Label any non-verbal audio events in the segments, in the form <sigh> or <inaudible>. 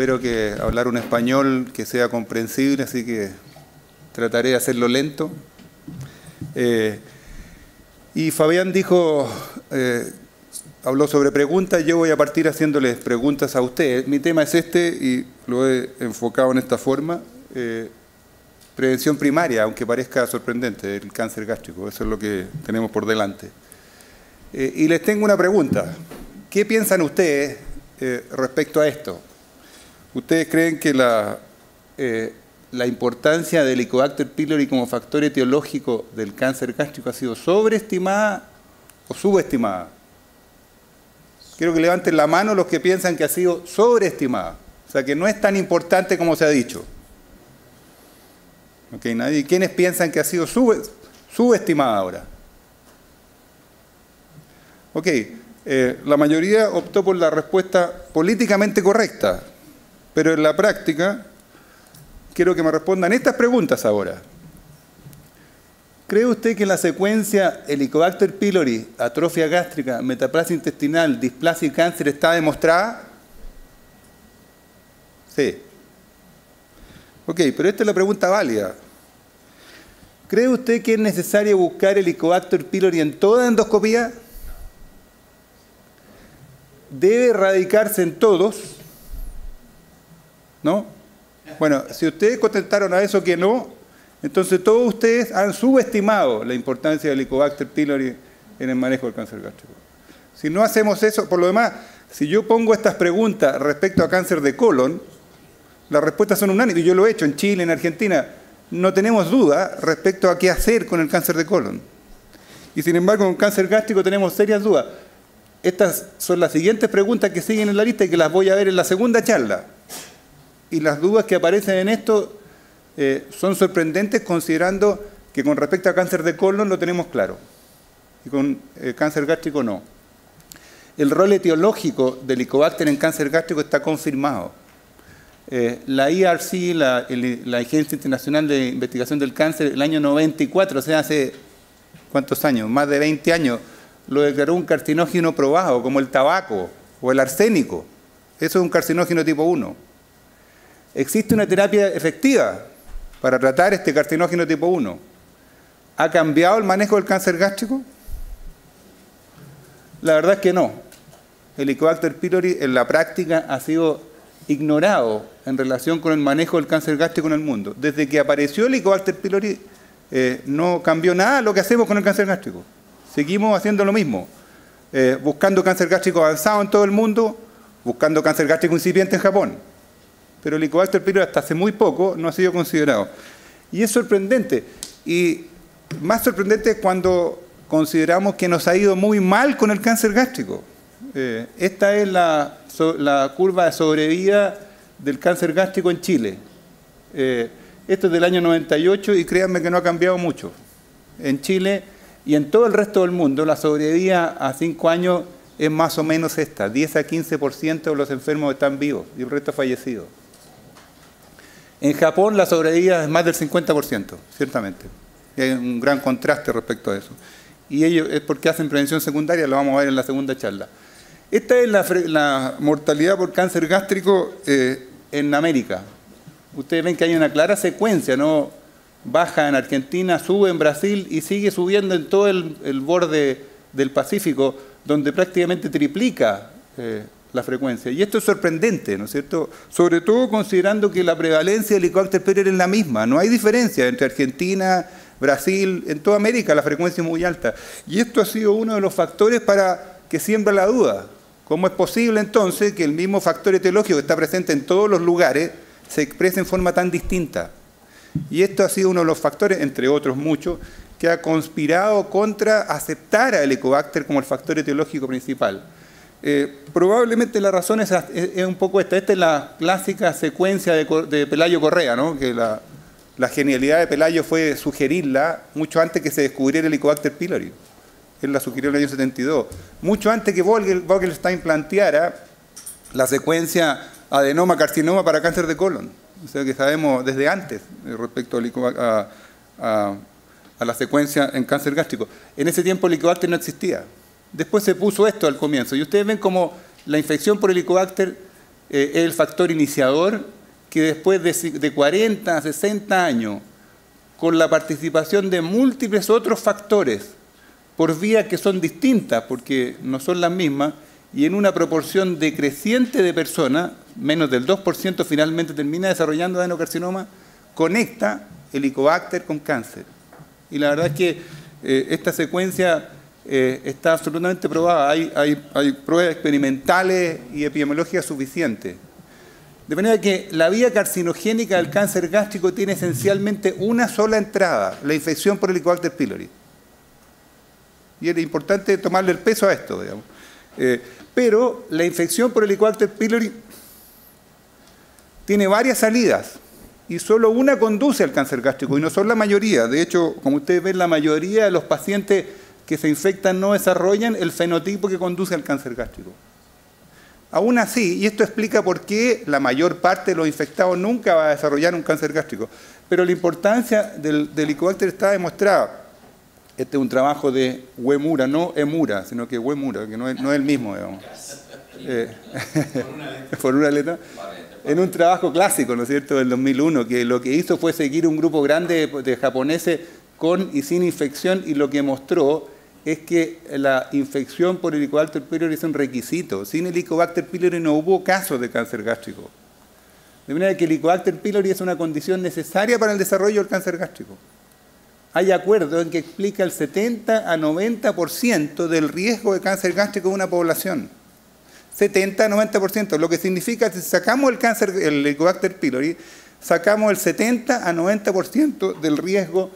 espero que hablar un español que sea comprensible, así que trataré de hacerlo lento. Eh, y Fabián dijo, eh, habló sobre preguntas, yo voy a partir haciéndoles preguntas a ustedes. Mi tema es este y lo he enfocado en esta forma. Eh, prevención primaria, aunque parezca sorprendente, el cáncer gástrico, eso es lo que tenemos por delante. y les tengo una pregunta. ¿Qué piensan ustedes respecto a esto? ¿Ustedes creen que la la importancia del Helicobacter pylori como factor etiológico del cáncer gástrico ha sido sobreestimada o subestimada. Quiero que levanten la mano los que piensan que ha sido sobreestimada. O sea, que no es tan importante como se ha dicho. Okay, nadie. ¿Quiénes piensan que ha sido subestimada ahora? Ok, eh, la mayoría optó por la respuesta políticamente correcta, pero en la práctica quiero que me respondan estas preguntas ahora. ¿Cree usted que la secuencia Helicobacter pylori, atrofia gástrica, metaplasia intestinal, displasia y cáncer está demostrada? Sí. Ok, pero esta es la pregunta válida. ¿Cree usted que es necesario buscar Helicobacter pylori en toda endoscopía? ¿Debe erradicarse en todos? ¿No? Bueno, si ustedes contestaron a eso que no, entonces todos ustedes han subestimado la importancia del Helicobacter pylori en el manejo del cáncer gástrico. Si no hacemos eso, por lo demás, si yo pongo estas preguntas respecto a cáncer de colon, las respuestas son unánimes. Yo lo he hecho en Chile, en Argentina. No tenemos duda respecto a qué hacer con el cáncer de colon. Y sin embargo, con cáncer gástrico tenemos serias dudas. Estas son las siguientes preguntas que siguen en la lista y que las voy a ver en la segunda charla y las dudas que aparecen en esto eh, son sorprendentes considerando que con respecto a cáncer de colon lo tenemos claro y con eh, cáncer gástrico no. El rol etiológico del Helicobacter en cáncer gástrico está confirmado. Eh, la IRC, la, la, Agencia Internacional de Investigación del Cáncer, el año 94, o sea, hace cuántos años, más de 20 años, lo declaró un carcinógeno probado, como el tabaco o el arsénico. Eso es un carcinógeno tipo 1. ¿Existe una terapia efectiva para tratar este carcinógeno tipo 1? ¿Ha cambiado el manejo del cáncer gástrico? La verdad es que no. El Helicobacter pylori en la práctica ha sido ignorado en relación con el manejo del cáncer gástrico en el mundo. Desde que apareció el Helicobacter pylori eh, no cambió nada lo que hacemos con el cáncer gástrico. Seguimos haciendo lo mismo, eh, buscando cáncer gástrico avanzado en todo el mundo, buscando cáncer gástrico incipiente en Japón pero el Helicobacter pylori hasta hace muy poco no ha sido considerado. Y es sorprendente. Y más sorprendente es cuando consideramos que nos ha ido muy mal con el cáncer gástrico. Eh, esta es la, curva de sobrevida del cáncer gástrico en Chile. Eh, esto es del año 98 y créanme que no ha cambiado mucho. En Chile y en todo el resto del mundo, la sobrevida a cinco años es más o menos esta. 10 a 15% de los enfermos están vivos y el resto fallecidos. En Japón la sobrevida es más del 50%, ciertamente. Y hay un gran contraste respecto a eso. Y ello es porque hacen prevención secundaria, lo vamos a ver en la segunda charla. Esta es la, mortalidad por cáncer gástrico eh, en América. Ustedes ven que hay una clara secuencia, ¿no? Baja en Argentina, sube en Brasil y sigue subiendo en todo el, borde del Pacífico, donde prácticamente triplica eh, la frecuencia. Y esto es sorprendente, ¿no es cierto? Sobre todo considerando que la prevalencia del helicóptero es la misma. No hay diferencia entre Argentina, Brasil, en toda América la frecuencia es muy alta. Y esto ha sido uno de los factores para que siembra la duda. ¿Cómo es posible entonces que el mismo factor etiológico que está presente en todos los lugares se exprese en forma tan distinta? Y esto ha sido uno de los factores, entre otros muchos, que ha conspirado contra aceptar al Helicobacter como el factor etiológico principal. Eh, probablemente la razón es, un poco esta. Esta es la clásica secuencia de, Pelayo Correa, ¿no? que la, genialidad de Pelayo fue sugerirla mucho antes que se descubriera el Helicobacter pylori. Él la sugirió en el año 72. Mucho antes que Vogelstein planteara la secuencia adenoma-carcinoma para cáncer de colon. O sea que sabemos desde antes eh, respecto a, a, la secuencia en cáncer gástrico. En ese tiempo el Helicobacter no existía. Después se puso esto al comienzo. Y ustedes ven como la infección por helicobacter eh, es el factor iniciador que después de, de 40, 60 años, con la participación de múltiples otros factores, por vías que son distintas, porque no son las mismas, y en una proporción decreciente de personas, menos del 2% finalmente termina desarrollando adenocarcinoma, conecta el Helicobacter con cáncer. Y la verdad es que eh, esta secuencia eh, está absolutamente probada. Hay, hay, pruebas experimentales y epidemiológicas suficientes. De manera que la vía carcinogénica del cáncer gástrico tiene esencialmente una sola entrada, la infección por Helicobacter pylori. Y es importante tomarle el peso a esto, digamos. Eh, pero la infección por Helicobacter pylori tiene varias salidas y solo una conduce al cáncer gástrico y no son la mayoría. De hecho, como ustedes ven, la mayoría de los pacientes que se infectan no desarrollan el fenotipo que conduce al cáncer gástrico. Aún así, y esto explica por qué la mayor parte de los infectados nunca va a desarrollar un cáncer gástrico, pero la importancia del, del está demostrada. Este es un trabajo de Huemura, no Emura, sino que Huemura, que no es, no es el mismo, digamos. Eh, <laughs> por una letra. En un trabajo clásico, ¿no es cierto?, del 2001, que lo que hizo fue seguir un grupo grande de, japoneses con y sin infección y lo que mostró es que la infección por Helicobacter pylori es un requisito. Sin Helicobacter pylori no hubo casos de cáncer gástrico. De manera que Helicobacter pylori es una condición necesaria para el desarrollo del cáncer gástrico hay acuerdo en que explica el 70 a 90% del riesgo de cáncer gástrico de una población. 70 a 90%, lo que significa que si sacamos el cáncer, el Helicobacter pylori, sacamos el 70 a 90% del riesgo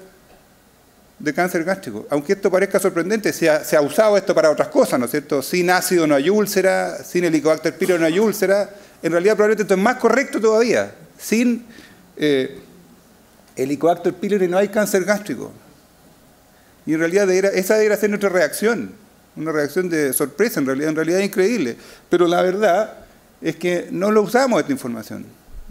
de cáncer gástrico. Aunque esto parezca sorprendente, se ha, usado esto para otras cosas, ¿no es cierto? Sin ácido no hay úlcera, sin Helicobacter pylori no hay úlcera. En realidad probablemente esto es más correcto todavía. Sin eh, Helicobacter pylori no hay cáncer gástrico. Y en realidad esa debería ser nuestra reacción, una reacción de sorpresa, en realidad, en realidad increíble. Pero la verdad es que no lo usamos esta información.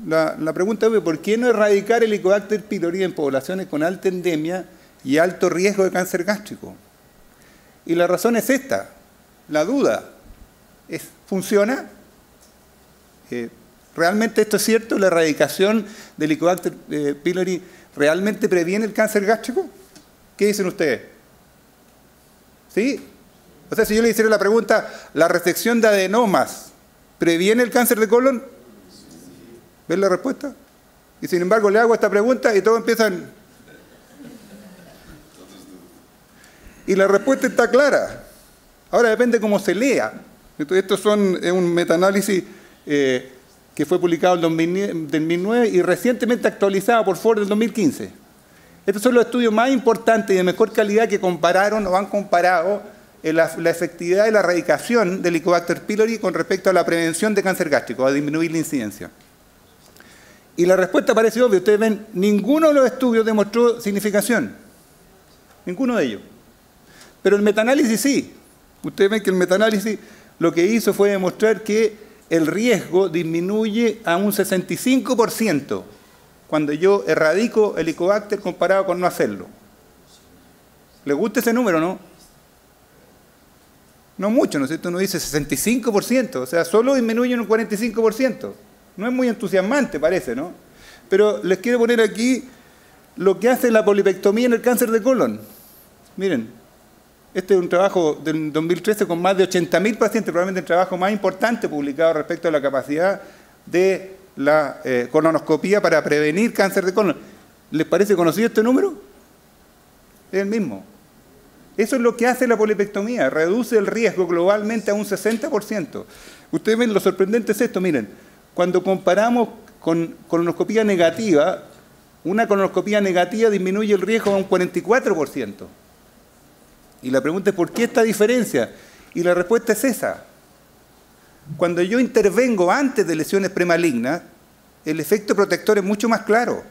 La, pregunta es, ¿por qué no erradicar el Helicobacter pylori en poblaciones con alta endemia y alto riesgo de cáncer gástrico? Y la razón es esta, la duda. Es, ¿Funciona? Eh, ¿Realmente esto es cierto? ¿La erradicación del Helicobacter eh, pylori realmente previene el cáncer gástrico? ¿Qué dicen ustedes? ¿Sí? O sea, si yo le hiciera la pregunta, ¿la resección de adenomas previene el cáncer de colon? ¿Ven la respuesta? Y sin embargo le hago esta pregunta y todos empiezan... Y la respuesta está clara. Ahora depende cómo se lea. Estos son un metaanálisis eh, que fue publicado en 2009 y recientemente actualizado por Ford en 2015. Estos son los estudios más importantes y de mejor calidad que compararon o han comparado la, efectividad de la erradicación del Helicobacter pylori con respecto a la prevención de cáncer gástrico, a disminuir la incidencia. Y la respuesta parece obvia. Ustedes ven, ninguno de los estudios demostró significación. Ninguno de ellos. Pero el metaanálisis sí. Ustedes ven que el metaanálisis lo que hizo fue demostrar que el riesgo disminuye a un 65% cuando yo erradico el Helicobacter comparado con no hacerlo. ¿Le gusta ese número, no? No mucho, ¿no es cierto? Uno dice 65%, o sea, solo disminuye un 45%. No es muy entusiasmante, parece, ¿no? Pero les quiero poner aquí lo que hace la polipectomía en el cáncer de colon. Miren, este es un trabajo del 2013 con más de 80.000 pacientes, probablemente el trabajo más importante publicado respecto a la capacidad de la eh, colonoscopía para prevenir cáncer de colon. ¿Les parece conocido este número? Es el mismo. Eso es lo que hace la polipectomía, reduce el riesgo globalmente a un 60%. Ustedes ven, lo sorprendente es esto, miren, cuando comparamos con colonoscopía negativa, una colonoscopía negativa disminuye el riesgo a un 44%. Y la pregunta es, ¿por qué esta diferencia? Y la respuesta es esa. Cuando yo intervengo antes de lesiones premalignas, el efecto protector es mucho más claro.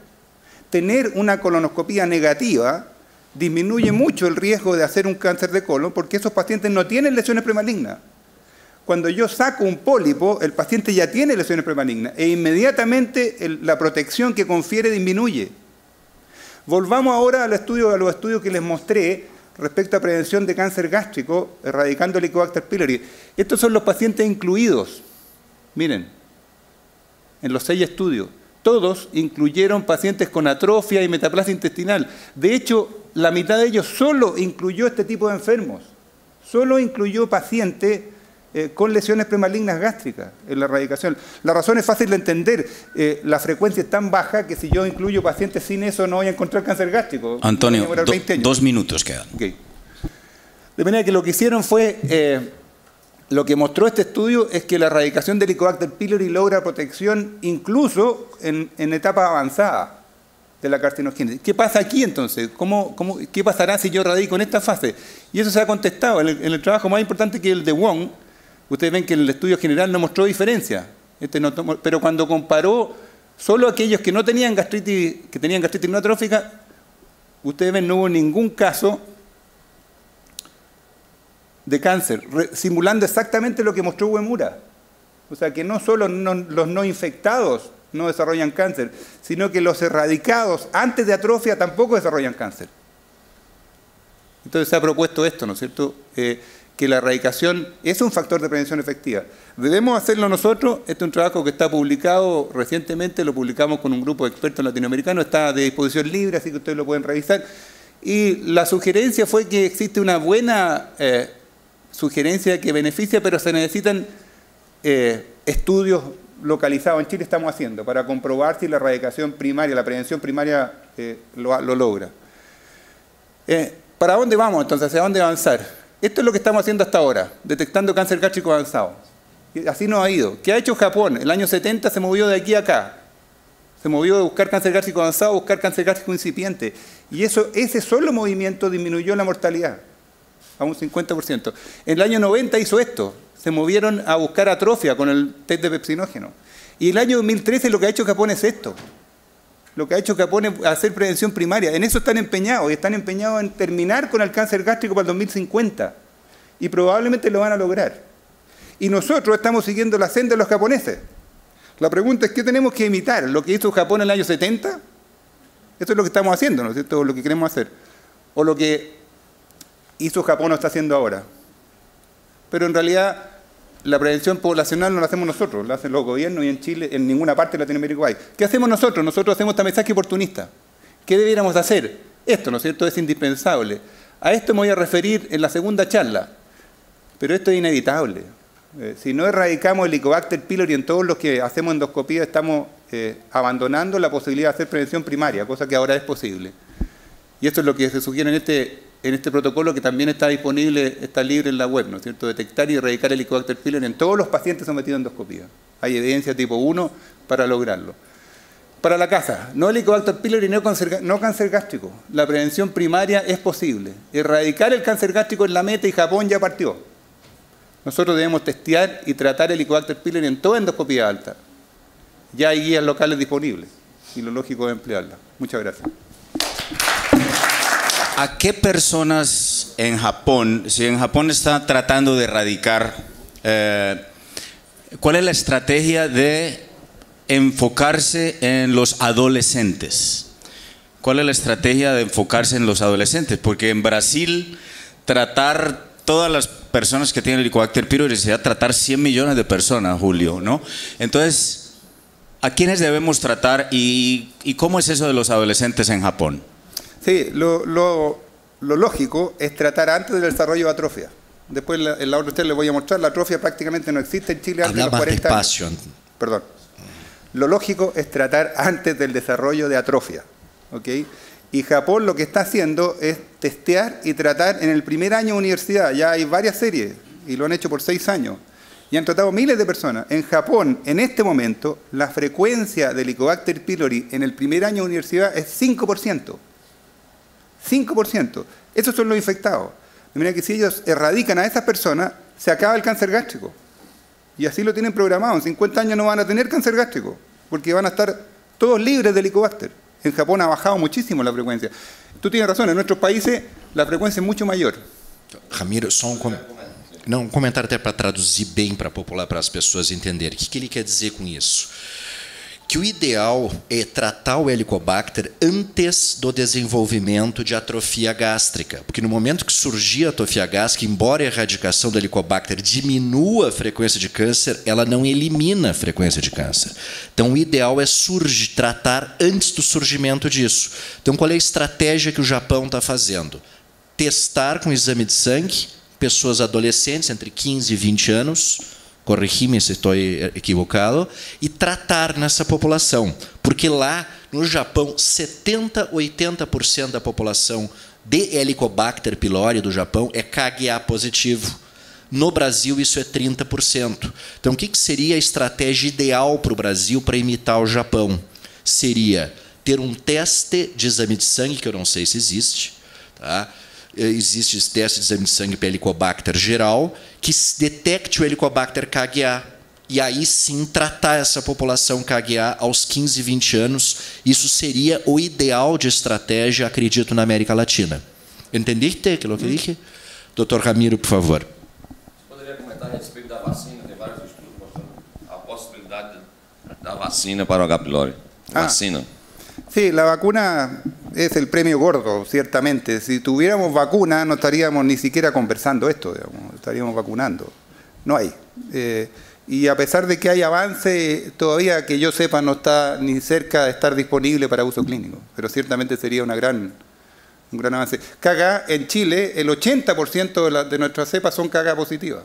Tener una colonoscopía negativa disminuye mucho el riesgo de hacer un cáncer de colon porque esos pacientes no tienen lesiones premalignas. Cuando yo saco un pólipo, el paciente ya tiene lesiones premalignas e inmediatamente la protección que confiere disminuye. Volvamos ahora al estudio, a los estudios que les mostré respecto a prevención de cáncer gástrico, erradicando el Helicobacter pylori. Estos son los pacientes incluidos. Miren, en los seis estudios, todos incluyeron pacientes con atrofia y metaplasia intestinal. De hecho, la mitad de ellos solo incluyó este tipo de enfermos. Solo incluyó pacientes eh, con lesiones premalignas gástricas en la erradicación. La razón es fácil de entender. Eh, la frecuencia es tan baja que si yo incluyo pacientes sin eso no voy a encontrar cáncer gástrico. Antonio, dos minutos quedan. De manera que lo que hicieron fue, eh, lo que mostró este estudio es que la erradicación del Helicobacter pylori logra protección incluso en, en etapa avanzada de la carcinogénesis. ¿Qué pasa aquí entonces? ¿Cómo, cómo, qué pasará si yo radico en esta fase? Y eso se ha contestado en el, en el trabajo más importante que el de Wong. Ustedes ven que el estudio general no mostró diferencia. Este no pero cuando comparó solo aquellos que no tenían gastritis, que tenían gastritis no atrófica, ustedes ven no hubo ningún caso de cáncer, simulando exactamente lo que mostró Uemura. O sea, que no solo los no infectados no desarrollan cáncer, sino que los erradicados antes de atrofia tampoco desarrollan cáncer. Entonces se ha propuesto esto, ¿no es cierto? Eh, que la erradicación es un factor de prevención efectiva. Debemos hacerlo nosotros, este es un trabajo que está publicado recientemente, lo publicamos con un grupo de expertos latinoamericanos, está de disposición libre, así que ustedes lo pueden revisar. Y la sugerencia fue que existe una buena eh, sugerencia que beneficia, pero se necesitan eh, estudios localizados en Chile estamos haciendo para comprobar si la erradicación primaria, la prevención primaria eh, lo, logra. Eh, ¿Para dónde vamos entonces? ¿Hacia dónde avanzar? Esto es lo que estamos haciendo hasta ahora, detectando cáncer gástrico avanzado. Así nos ha ido. ¿Qué ha hecho Japón? El año 70 se movió de aquí a acá. Se movió de buscar cáncer gástrico avanzado a buscar cáncer gástrico incipiente. Y eso, ese solo movimiento disminuyó la mortalidad a un 50%. En el año 90 hizo esto, se movieron a buscar atrofia con el test de pepsinógeno. Y el año 2013 lo que ha hecho Japón es esto. Lo que ha hecho Japón es hacer prevención primaria. En eso están empeñados y están empeñados en terminar con el cáncer gástrico para el 2050. Y probablemente lo van a lograr. Y nosotros estamos siguiendo la senda de los japoneses. La pregunta es, ¿qué tenemos que imitar? ¿Lo que hizo Japón en el año 70? Eso es lo que estamos haciendo, ¿no es cierto? Lo que queremos hacer. O lo que hizo Japón o está haciendo ahora. Pero en realidad la prevención poblacional no la hacemos nosotros, la hacen los gobiernos y en Chile, en ninguna parte de Latinoamérica hay. ¿Qué hacemos nosotros? Nosotros hacemos esta mensaje oportunista. ¿Qué debiéramos hacer? Esto, ¿no es cierto? Es indispensable. A esto me voy a referir en la segunda charla, pero esto es inevitable. Eh, si no erradicamos el Helicobacter pylori en todos los que hacemos endoscopía, estamos eh, abandonando la posibilidad de hacer prevención primaria, cosa que ahora es posible. Y esto es lo que se sugiere en este en este protocolo que también está disponible, está libre en la web, ¿no es cierto? Detectar y erradicar el Helicobacter pylori en todos los pacientes sometidos a endoscopía. Hay evidencia tipo 1 para lograrlo. Para la casa, no Helicobacter pylori, no cáncer, no cáncer gástrico. La prevención primaria es posible. Erradicar el cáncer gástrico en la meta y Japón ya partió. Nosotros debemos testear y tratar el Helicobacter pylori en toda endoscopía alta. Ya hay guías locales disponibles y lo lógico es emplearlas. Muchas gracias. ¿A qué personas en Japón, si en Japón está tratando de erradicar, eh, cuál es la estrategia de enfocarse en los adolescentes? ¿Cuál es la estrategia de enfocarse en los adolescentes? Porque en Brasil tratar todas las personas que tienen el Helicobacter pylori sería tratar 100 millones de personas, Julio, ¿no? Entonces, ¿a quiénes debemos tratar y cómo es eso de los adolescentes en Japón? Sí, lo, lógico es tratar antes del desarrollo de atrofia. Después en la, otra usted le voy a mostrar, la atrofia prácticamente no existe en Chile antes de los 40 años. Perdón. Lo lógico es tratar antes del desarrollo de atrofia. ¿ok? Y Japón lo que está haciendo es testear y tratar en el primer año de universidad. Ya hay varias series y lo han hecho por seis años. Y han tratado miles de personas. En Japón, en este momento, la frecuencia del Helicobacter pylori en el primer año de universidad es 5%. 5%. Esos son los infectados. De manera que si ellos erradican a esas personas, se acaba el cáncer gástrico. Y así lo tienen programado. En 50 años no van a tener cáncer gástrico, porque van a estar todos libres del Helicobacter. En Japón ha bajado muchísimo la frecuencia. Tú tienes razón, en nuestros países la frecuencia es mucho mayor. Ramiro, só um, com... Não, um até para traduzir bem para popular, para as pessoas entenderem. O que ele quer dizer com isso? Que o ideal é tratar o Helicobacter antes do desenvolvimento de atrofia gástrica. Porque no momento que surgir a atrofia gástrica, embora a erradicação do Helicobacter diminua a frequência de câncer, ela não elimina a frequência de câncer. Então, o ideal é surgir, tratar antes do surgimento disso. Então, qual é a estratégia que o Japão está fazendo? Testar com exame de sangue pessoas adolescentes entre 15 e 20 anos corrigime se estou equivocado, e tratar nessa população. Porque lá, no Japão, 70, 80% da população de Helicobacter pylori do Japão é KGA positivo. No Brasil, isso é 30%. Então, o que seria a estratégia ideal para o Brasil para imitar o Japão? Seria ter um teste de exame de sangue, que eu não sei se existe, tá? Eh, existe esse teste de exame de sangue para Helicobacter geral, que detecte o Helicobacter KGA. E aí sim tratar essa população KGA aos 15, 20 anos. Isso seria o ideal de estratégia, acredito, na América Latina. Entendiste o que disse? Doutor Ramiro, por favor. Você poderia comentar a respeito da vacina? Tem vários estudos mostrando a possibilidade da vacina para o H. pylori. Ah. Vacina. Sí, la vacuna es el premio gordo, ciertamente. Si tuviéramos vacuna, no estaríamos ni siquiera conversando esto, digamos, estaríamos vacunando. No hay. Eh, y a pesar de que hay avance, todavía que yo sepa no está ni cerca de estar disponible para uso clínico, pero ciertamente sería una gran, un gran avance. Caga en Chile, el 80% de, de nuestras cepas son caga positivas.